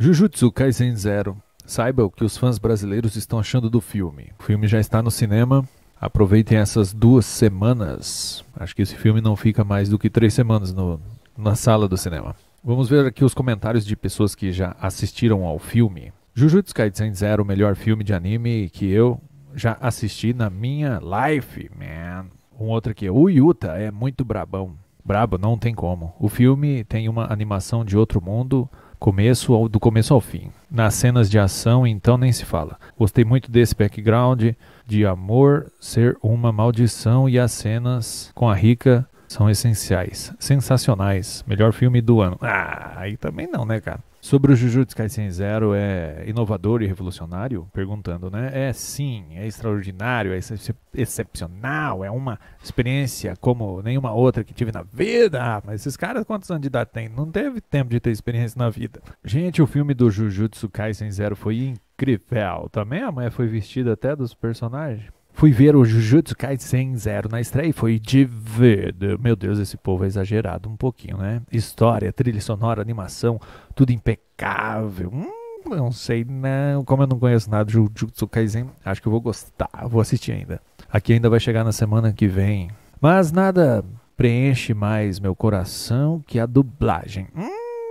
Jujutsu Kaisen Zero. Saiba o que os fãs brasileiros estão achando do filme. O filme já está no cinema. Aproveitem essas duas semanas. Acho que esse filme não fica mais do que três semanas no, na sala do cinema. Vamos ver aqui os comentários de pessoas que já assistiram ao filme. Jujutsu Kaisen Zero, o melhor filme de anime que eu já assisti na minha life, man. Um outro aqui, o Yuta é muito brabão. Brabo, não tem como. O filme tem uma animação de outro mundo, começo ao, do começo ao fim. Nas cenas de ação, então nem se fala. Gostei muito desse background de amor ser uma maldição e as cenas com a Rika são essenciais, sensacionais. Melhor filme do ano. Ah, aí também não, né, cara? Sobre o Jujutsu Kaisen Zero, é inovador e revolucionário? Perguntando, né? É sim, é extraordinário, é excepcional, é uma experiência como nenhuma outra que tive na vida. Ah, mas esses caras quantos anos de idade tem? Não teve tempo de ter experiência na vida. Gente, o filme do Jujutsu Kaisen Zero foi incrível. Também a mulher foi vestida até dos personagens. Fui ver o Jujutsu Kaisen Zero na estreia e foi divertido. Meu Deus, esse povo é exagerado um pouquinho, né? História, trilha sonora, animação, tudo impecável. Hum, não sei não. Como eu não conheço nada de Jujutsu Kaisen, acho que eu vou gostar. Vou assistir ainda. Aqui ainda vai chegar na semana que vem. Mas nada preenche mais meu coração que a dublagem. Hum,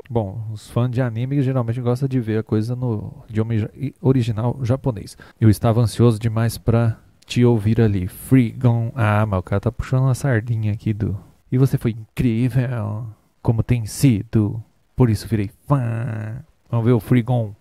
Bom, os fãs de anime geralmente gostam de ver a coisa no idioma original japonês. Eu estava ansioso demais para te ouvir ali. Freegon. Ah, mas o cara tá puxando uma sardinha aqui do. E você foi incrível, como tem sido. Por isso virei fã. Vamos ver o Freegon.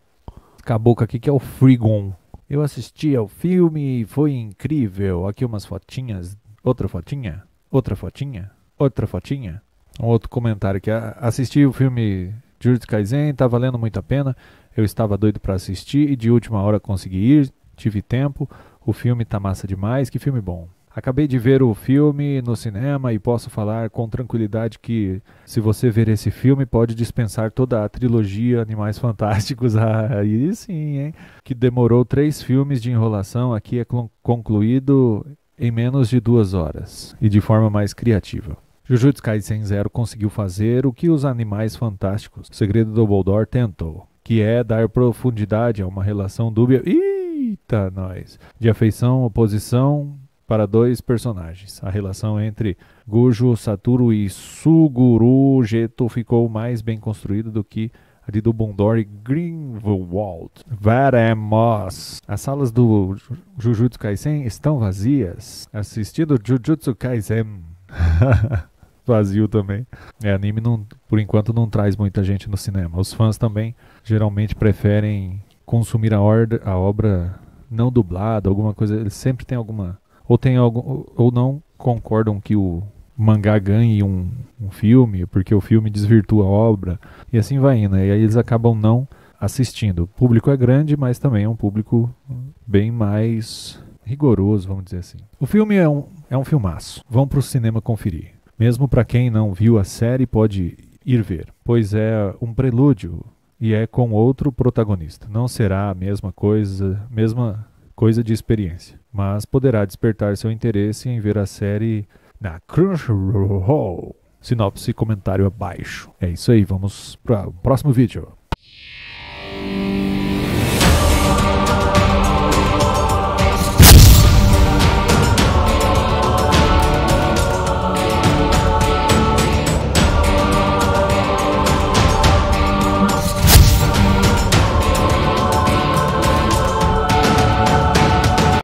Caboclo aqui que é o Freegon. Eu assisti ao filme, foi incrível. Aqui umas fotinhas. Outra fotinha. Outra fotinha. Outra fotinha. Um outro comentário aqui. Assisti o filme Jujutsu Kaisen, tá valendo muito a pena. Eu estava doido para assistir e de última hora consegui ir, tive tempo. O filme tá massa demais, que filme bom. Acabei de ver o filme no cinema e posso falar com tranquilidade que, se você ver esse filme, pode dispensar toda a trilogia Animais Fantásticos. Aí sim, hein? Que demorou três filmes de enrolação, aqui é concluído em menos de duas horas e de forma mais criativa. Jujutsu Kaisen Zero conseguiu fazer o que os Animais Fantásticos, o Segredo do Dumbledore, tentou, que é dar profundidade a uma relação dúbia. Ih! Eita, nós! De afeição, oposição para dois personagens. A relação entre Gojo Satoru e Suguru Geto ficou mais bem construída do que a de Dumbledore e Grindelwald. Veremos! As salas do Jujutsu Kaisen estão vazias. Assistindo Jujutsu Kaisen. Vazio também. É, anime não, por enquanto não traz muita gente no cinema. Os fãs também geralmente preferem consumir a, orda, a obra não dublada, alguma coisa, eles sempre tem alguma ou tem algum ou não concordam que o mangá ganhe um, um filme, porque o filme desvirtua a obra e assim vai indo. E aí eles acabam não assistindo. O público é grande, mas também é um público bem mais rigoroso, vamos dizer assim. O filme é um, é um filmaço. Vão para o cinema conferir. Mesmo para quem não viu a série, pode ir ver, pois é um prelúdio e é com outro protagonista. Não será a mesma coisa, mesma coisa de experiência, mas poderá despertar seu interesse em ver a série na Crunchyroll. Sinopse e comentário abaixo. É isso aí, vamos para o próximo vídeo.